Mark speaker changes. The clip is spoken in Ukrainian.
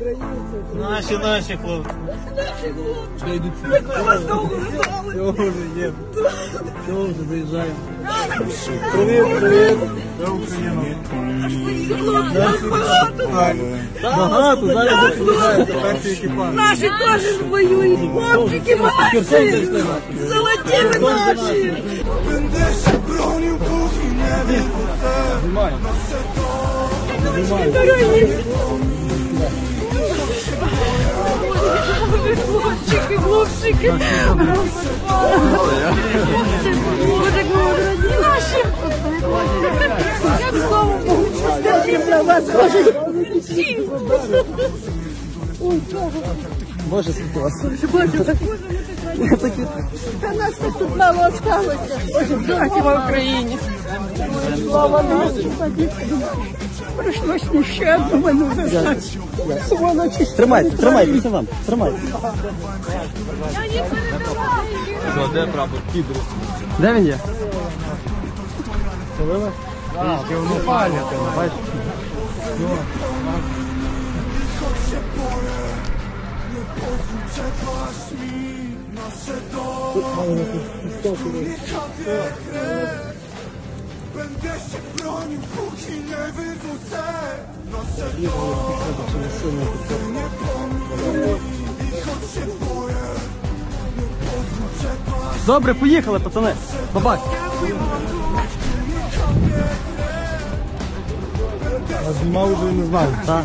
Speaker 1: Наші, наші хлопці.
Speaker 2: Ми вас довго ждали.
Speaker 1: Чого вже є? Чого вже заїжджаємо? Привіт, привіт. За Україну.
Speaker 2: Нас багато.
Speaker 1: Багато, зараз приїжджаєте, перший екіпаж.
Speaker 2: Наші теж воюють. Хлопчики наші. Золоті ви наші.
Speaker 1: Знімаю. Знімаю.
Speaker 2: Хлопчики, хлопчики. Боже, молоді наші. Як слава Богу, що для вас Боже.
Speaker 1: Боже, вас.
Speaker 2: Боже, так Та нас тут мало осталося. Боже, в Україні. Слава нашим Прийшлось не ще одну вину застати. Сволочі.
Speaker 1: Тримайте, тримайте, це вам, тримайте.
Speaker 3: Де прапор? Підрос.
Speaker 1: Де він є? Солили? Так, воно паляте, бачите? Добре, поїхали, пацани. Побач. А знімав вже не знаю. Так.